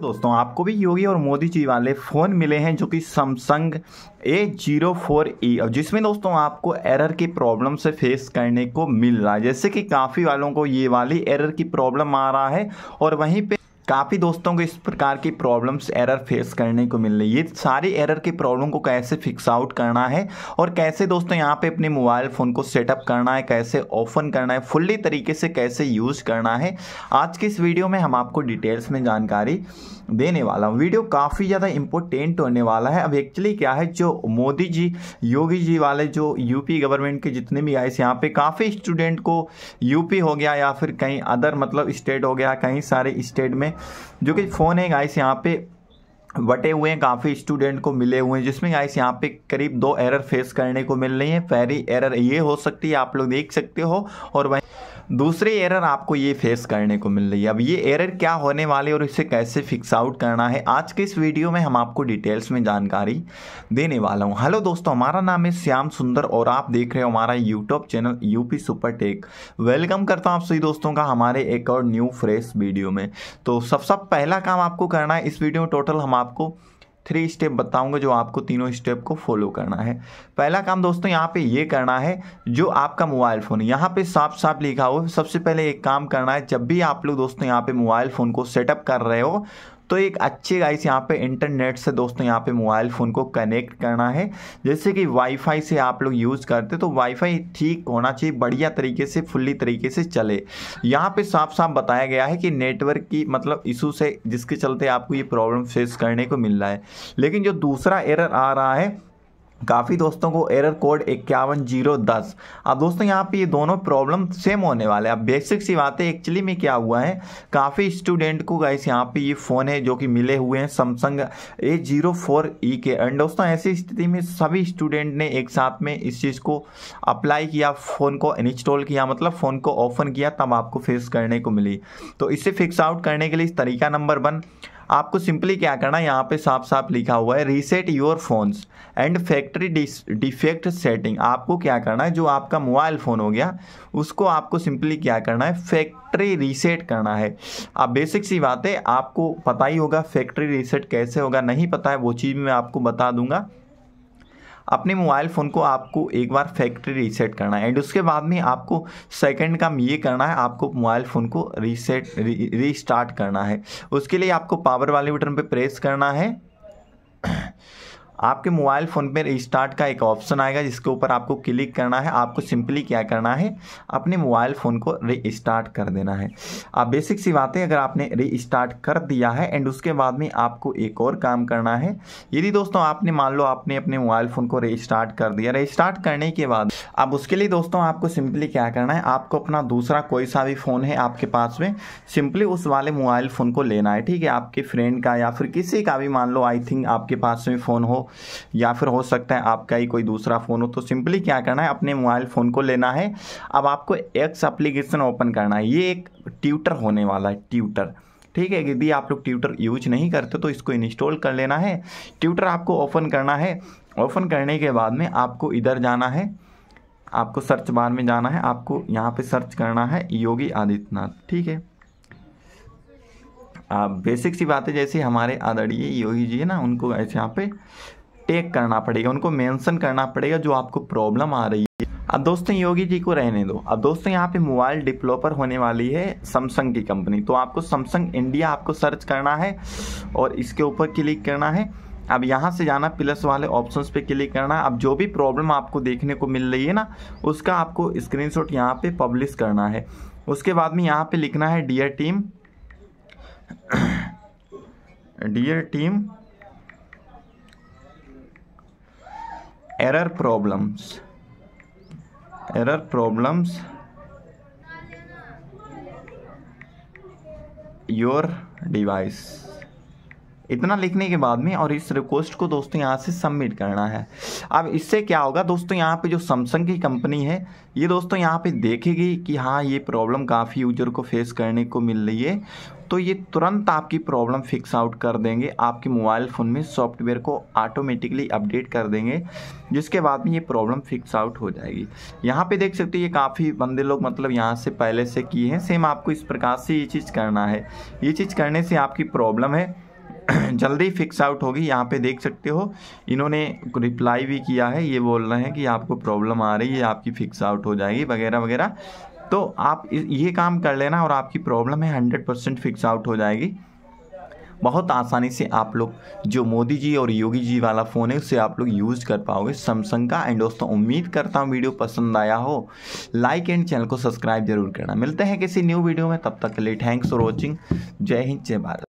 दोस्तों आपको भी योगी और मोदी जी वाले फ़ोन मिले हैं जो कि Samsung A zero four E और जिसमें दोस्तों आपको एरर की प्रॉब्लम से फेस करने को मिल रहा है जैसे कि काफ़ी वालों को ये वाली एरर की प्रॉब्लम आ रहा है और वहीं पे काफ़ी दोस्तों को इस प्रकार की प्रॉब्लम्स एरर फेस करने को मिल रही है सारी एरर की प्रॉब्लम को कैसे फिक्स आउट करना है और कैसे दोस्तों यहाँ पे अपने मोबाइल फ़ोन को सेटअप करना है कैसे ओपन करना है फुल्ली तरीके से कैसे यूज़ करना है आज के इस वीडियो में हम आपको डिटेल्स में जानकारी देने वाला हूँ वीडियो काफ़ी ज़्यादा इम्पोर्टेंट होने वाला है अब एक्चुअली क्या है जो मोदी जी योगी जी वाले जो यूपी गवर्नमेंट के जितने भी आए थे यहाँ पे काफ़ी स्टूडेंट को यूपी हो गया या फिर कहीं अदर मतलब स्टेट हो गया कहीं सारे स्टेट में जो कि फ़ोन है थे यहाँ पे बटे हुए हैं काफ़ी स्टूडेंट को मिले हुए हैं जिसमें गाइस यहाँ पे करीब दो एरर फेस करने को मिल रही है पहली एरर ये हो सकती है आप लोग देख सकते हो और वहीं दूसरे एरर आपको ये फेस करने को मिल रही है अब ये एरर क्या होने वाले और इसे कैसे फिक्स आउट करना है आज के इस वीडियो में हम आपको डिटेल्स में जानकारी देने वाला हूँ हेलो दोस्तों हमारा नाम है श्याम सुंदर और आप देख रहे हो हमारा YouTube channel UP super tech welcome करता हूँ आप सभी दोस्तों का हमारे एक और न्यू फ्रेश वीडियो में तो सबसे सब पहला काम आपको करना है इस वीडियो में टोटल हम आप आपको थ्री स्टेप बताऊंगा जो आपको तीनों स्टेप को फॉलो करना है पहला काम दोस्तों यहाँ पे ये करना है जो आपका मोबाइल फ़ोन यहाँ पे साफ साफ लिखा हो सबसे पहले एक काम करना है जब भी आप लोग दोस्तों यहाँ पे मोबाइल फ़ोन को सेटअप कर रहे हो तो एक अच्छे गाइस यहाँ पे इंटरनेट से दोस्तों यहाँ पे मोबाइल फ़ोन को कनेक्ट करना है जैसे कि वाईफाई से आप लोग यूज़ करते तो वाईफाई ठीक होना चाहिए बढ़िया तरीके से फुल्ली तरीके से चले यहाँ पे साफ साफ बताया गया है कि नेटवर्क की मतलब इशू से जिसके चलते आपको ये प्रॉब्लम फेस करने को मिल रहा है लेकिन जो दूसरा एरर आ रहा है काफ़ी दोस्तों को एरर कोड इक्यावन जीरो दस अब दोस्तों यहाँ पे ये दोनों प्रॉब्लम सेम होने वाले हैं अब बेसिक सी बात है एक्चुअली में क्या हुआ है काफ़ी स्टूडेंट को गाइस यहाँ पे ये फ़ोन है जो कि मिले हुए हैं Samsung A zero four E के एंड दोस्तों ऐसी स्थिति में सभी स्टूडेंट ने एक साथ में इस चीज़ को अप्लाई किया फ़ोन को इंस्टॉल किया मतलब फ़ोन को ओपन किया तब आपको फेस करने को मिली तो इसे फिक्स आउट करने के लिए तरीका नंबर वन आपको सिंपली क्या करना है यहाँ पे साफ साफ लिखा हुआ है reset your phones and factory defect setting आपको क्या करना है जो आपका मोबाइल फ़ोन हो गया उसको आपको सिंपली क्या करना है फैक्ट्री रीसेट करना है अब बेसिक सी बात है आपको पता ही होगा फैक्ट्री रीसेट कैसे होगा नहीं पता है वो चीज़ मैं आपको बता दूंगा अपने मोबाइल फ़ोन को आपको एक बार फैक्ट्री रीसेट करना है एंड उसके बाद में आपको सेकेंड काम ये करना है आपको मोबाइल फ़ोन को रीसेट री, री करना है उसके लिए आपको पावर वाले बटन पर प्रेस करना है आपके मोबाइल फ़ोन पर रिस्टार्ट का एक ऑप्शन आएगा जिसके ऊपर आपको क्लिक करना है आपको सिंपली क्या करना है अपने मोबाइल फ़ोन को रिस्टार्ट कर देना है आप बेसिक सी बातें अगर आपने रिस्टार्ट कर दिया है एंड उसके बाद में आपको एक और काम करना है यदि दोस्तों आपने मान लो आपने अपने मोबाइल फ़ोन को रिस्टार्ट कर दिया रिस्टार्ट करने के बाद अब उसके लिए दोस्तों आपको सिंपली क्या करना है आपको अपना दूसरा कोई सा भी फ़ोन है आपके पास में सिंपली उस वाले मोबाइल फ़ोन को लेना है ठीक है आपके फ्रेंड का या फिर किसी का भी मान लो आई थिंक आपके पास में फ़ोन हो या फिर हो सकता है आपका ही कोई दूसरा फ़ोन हो तो सिंपली क्या करना है अपने मोबाइल फ़ोन को लेना है अब आपको एक्स अप्लीकेशन ओपन करना है ये एक ट्यूटर होने वाला है ट्यूटर ठीक है यदि आप लोग ट्यूटर यूज नहीं करते तो इसको इंस्टॉल कर लेना है ट्यूटर आपको ओपन करना है ओपन करने के बाद में आपको इधर जाना है आपको सर्च बार में जाना है आपको यहाँ पे सर्च करना है योगी आदित्यनाथ ठीक है बेसिक सी बातें जैसे हमारे आदरणीय योगी जी है ना उनको ऐसे यहाँ पे टेक करना पड़ेगा उनको मेंशन करना पड़ेगा जो आपको प्रॉब्लम आ रही है अब दोस्तों योगी जी को रहने दो अब दोस्तों यहाँ पे मोबाइल डिप्लोपर होने वाली है सैमसंग की कंपनी तो आपको सैमसंग इंडिया आपको सर्च करना है और इसके ऊपर क्लिक करना है अब यहाँ से जाना प्लस वाले ऑप्शन पे क्लिक करना अब जो भी प्रॉब्लम आपको देखने को मिल रही है ना उसका आपको स्क्रीनशॉट यहाँ पे पब्लिश करना है उसके बाद में यहाँ पे लिखना है dear team Dear team, error problems, your device. इतना लिखने के बाद में और इस रिक्वेस्ट को दोस्तों यहाँ से सबमिट करना है अब इससे क्या होगा दोस्तों यहाँ पे जो सैमसंग की कंपनी है ये दोस्तों यहाँ पे देखेगी कि हाँ ये प्रॉब्लम काफ़ी यूजर को फेस करने को मिल रही है तो ये तुरंत आपकी प्रॉब्लम फिक्स आउट कर देंगे आपके मोबाइल फ़ोन में सॉफ्टवेयर को ऑटोमेटिकली अपडेट कर देंगे जिसके बाद में ये प्रॉब्लम फिक्स आउट हो जाएगी यहाँ पे देख सकते हो ये काफ़ी बंदे लोग मतलब यहाँ से पहले से किए हैं सेम आपको इस प्रकार से ये चीज़ करना है ये चीज़ करने से आपकी प्रॉब्लम है जल्दी फिक्स आउट होगी यहाँ पे देख सकते हो इन्होंने रिप्लाई भी किया है ये बोल रहे हैं कि आपको प्रॉब्लम आ रही है आपकी फिक्स आउट हो जाएगी वगैरह वगैरह तो आप ये काम कर लेना और आपकी प्रॉब्लम है हंड्रेड परसेंट फिक्स आउट हो जाएगी बहुत आसानी से आप लोग जो मोदी जी और योगी जी वाला फ़ोन है उससे आप लोग यूज़ कर पाओगे सैमसंग का एंड दोस्तों उम्मीद करता हूँ वीडियो पसंद आया हो लाइक एंड चैनल को सब्सक्राइब जरूर करना मिलते हैं किसी न्यू वीडियो में तब तक के लिए थैंक्स फॉर वॉचिंग जय हिंद जय भारत